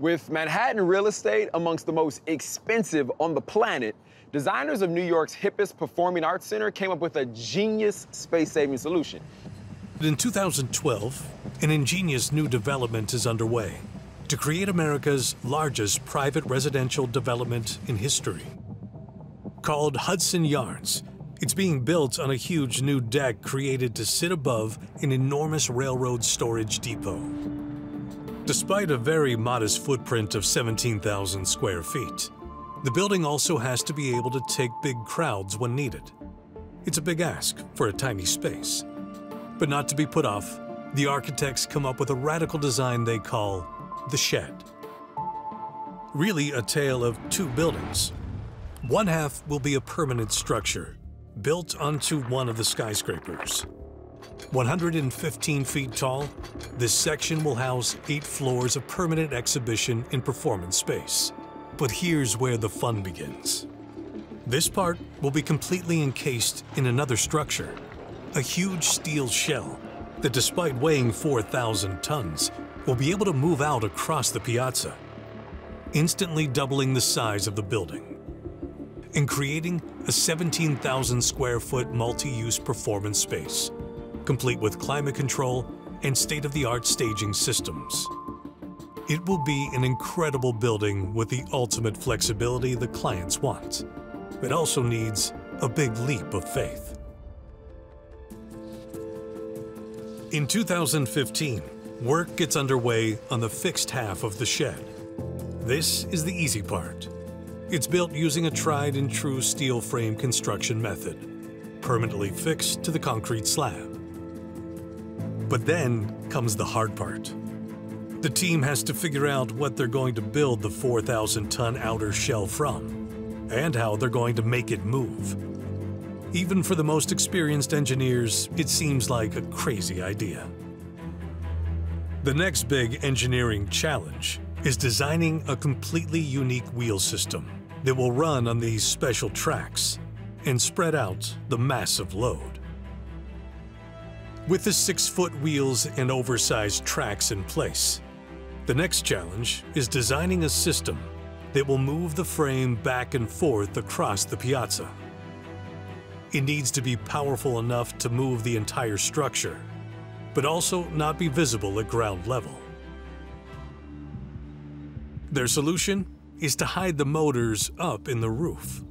With Manhattan real estate amongst the most expensive on the planet, designers of New York's hippest performing arts center came up with a genius space-saving solution. In 2012, an ingenious new development is underway to create America's largest private residential development in history. Called Hudson Yards, it's being built on a huge new deck created to sit above an enormous railroad storage depot. Despite a very modest footprint of 17,000 square feet, the building also has to be able to take big crowds when needed. It's a big ask for a tiny space. But not to be put off, the architects come up with a radical design they call the shed. Really a tale of two buildings. One half will be a permanent structure, built onto one of the skyscrapers. 115 feet tall, this section will house eight floors of permanent exhibition and performance space. But here's where the fun begins. This part will be completely encased in another structure, a huge steel shell that despite weighing 4,000 tons, will be able to move out across the piazza, instantly doubling the size of the building and creating a 17,000 square foot multi-use performance space, complete with climate control and state-of-the-art staging systems. It will be an incredible building with the ultimate flexibility the clients want. It also needs a big leap of faith. In 2015, work gets underway on the fixed half of the shed. This is the easy part. It's built using a tried and true steel frame construction method, permanently fixed to the concrete slab. But then comes the hard part. The team has to figure out what they're going to build the 4,000 ton outer shell from, and how they're going to make it move. Even for the most experienced engineers, it seems like a crazy idea. The next big engineering challenge is designing a completely unique wheel system that will run on these special tracks and spread out the massive load. With the six-foot wheels and oversized tracks in place, the next challenge is designing a system that will move the frame back and forth across the piazza. It needs to be powerful enough to move the entire structure, but also not be visible at ground level. Their solution is to hide the motors up in the roof.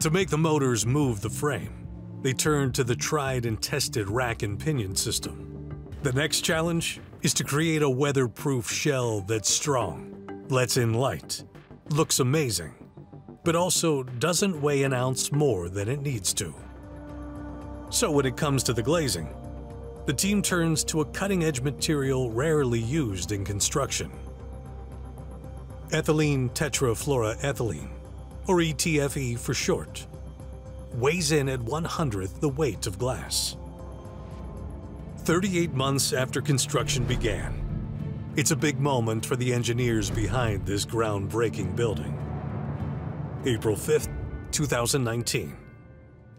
To make the motors move the frame, they turn to the tried and tested rack and pinion system. The next challenge is to create a weatherproof shell that's strong, lets in light, looks amazing, but also doesn't weigh an ounce more than it needs to. So when it comes to the glazing, the team turns to a cutting-edge material rarely used in construction. Ethylene tetrafluoroethylene, or ETFE for short, weighs in at one hundredth the weight of glass. 38 months after construction began, it's a big moment for the engineers behind this groundbreaking building. April 5th, 2019.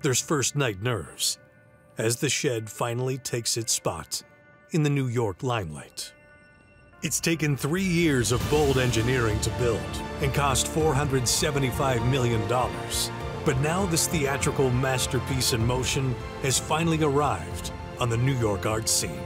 There's first night nerves as the shed finally takes its spot in the New York limelight. It's taken three years of bold engineering to build and cost $475 million. But now this theatrical masterpiece in motion has finally arrived on the New York art scene.